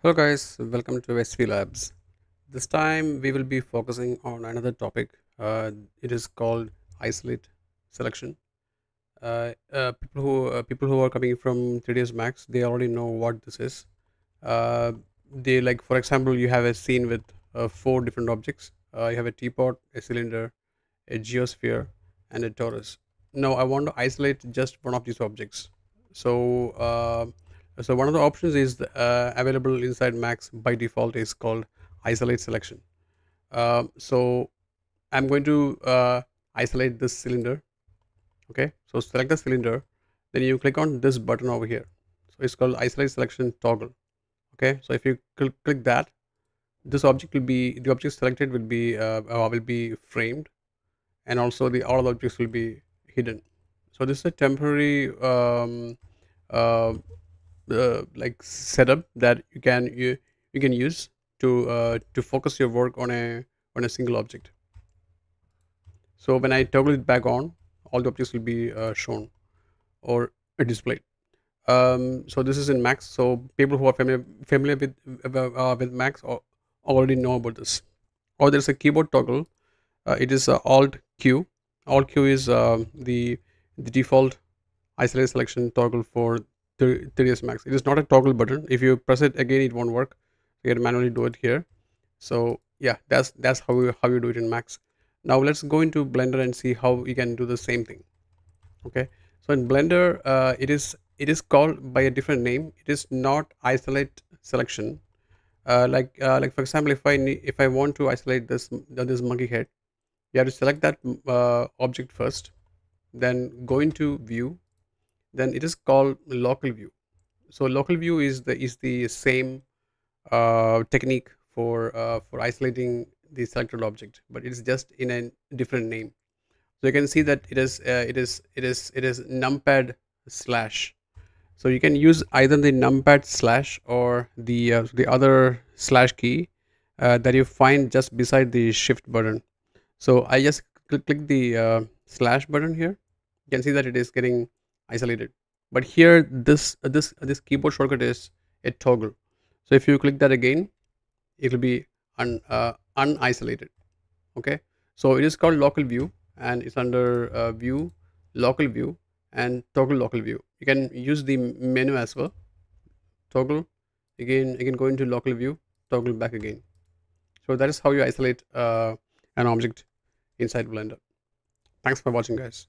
Hello guys, welcome to SV Labs. This time we will be focusing on another topic. Uh, it is called isolate selection. Uh, uh, people who uh, people who are coming from 3ds Max, they already know what this is. Uh, they like, for example, you have a scene with uh, four different objects. You have a teapot, a cylinder, a geosphere, and a torus. Now I want to isolate just one of these objects. So so one of the options is uh, available inside Max by default is called isolate selection. Um, so I'm going to uh, isolate this cylinder. Okay, so select the cylinder, then you click on this button over here. So it's called isolate selection toggle. Okay, so if you cl click that, this object will be the object selected will be uh, uh, will be framed, and also the all objects will be hidden. So this is a temporary um, uh, uh, like setup that you can you, you can use to uh, to focus your work on a on a single object. So when i toggle it back on all the objects will be uh, shown or displayed. Um, so this is in max. So people who are familiar familiar with uh, with max already know about this. Or there's a keyboard toggle. Uh, it is uh, alt q. Alt q is uh, the the default isolate selection toggle for 3ds max. It is not a toggle button. If you press it again it won't work. You can manually do it here. So yeah that's that's how you how you do it in max. Now let's go into blender and see how we can do the same thing. Okay? So in blender uh, it is it is called by a different name. It is not isolate selection. Uh, like uh, like for example if i need if i want to isolate this this monkey head you have to select that uh, object first then go into view then it is called local view. So local view is the is the same uh, technique for uh, for isolating the selected object but it is just in a different name. So you can see that it is uh, it is it is it is numpad slash. So you can use either the numpad slash or the uh, the other slash key uh, that you find just beside the shift button. So i just click, click the uh, slash button here. You can see that it is getting isolated. But here this this this keyboard shortcut is a toggle. So if you click that again it will be un, uh, unisolated. Okay? So it is called local view and it's under uh, view local view and toggle local view. You can use the menu as well. Toggle again you can go into local view toggle back again. So that is how you isolate uh, an object inside blender. Thanks for watching guys